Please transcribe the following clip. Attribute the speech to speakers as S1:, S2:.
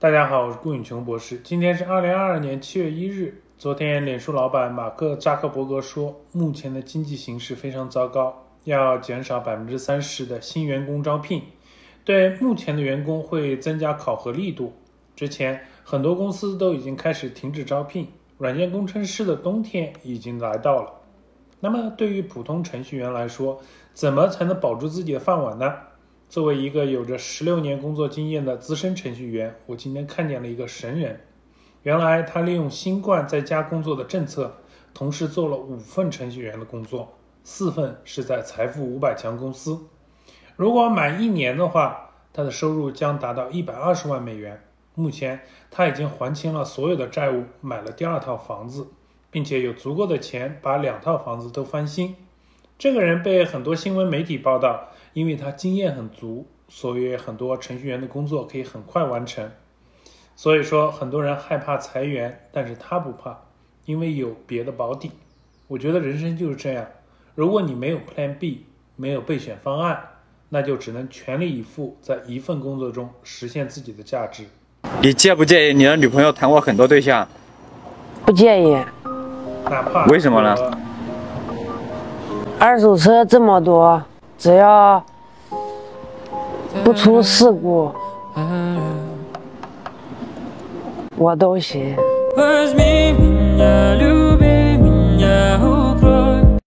S1: 大家好，我是顾永琼博士。今天是二零二二年七月一日。昨天，脸书老板马克扎克伯格说，目前的经济形势非常糟糕，要减少百分之三十的新员工招聘，对目前的员工会增加考核力度。之前，很多公司都已经开始停止招聘，软件工程师的冬天已经来到了。那么，对于普通程序员来说，怎么才能保住自己的饭碗呢？作为一个有着十六年工作经验的资深程序员，我今天看见了一个神人。原来他利用新冠在家工作的政策，同时做了五份程序员的工作，四份是在财富五百强公司。如果满一年的话，他的收入将达到一百二十万美元。目前他已经还清了所有的债务，买了第二套房子，并且有足够的钱把两套房子都翻新。这个人被很多新闻媒体报道。因为他经验很足，所以很多程序员的工作可以很快完成。所以说，很多人害怕裁员，但是他不怕，因为有别的保底。我觉得人生就是这样，如果你没有 Plan B，没有备选方案，那就只能全力以赴在一份工作中实现自己的价值。
S2: 你介不介意你的女朋友谈过很多对象？
S3: 不介意。
S1: 哪怕
S2: 为什么呢？
S3: 二手车这么多。只要不出事故，我都行。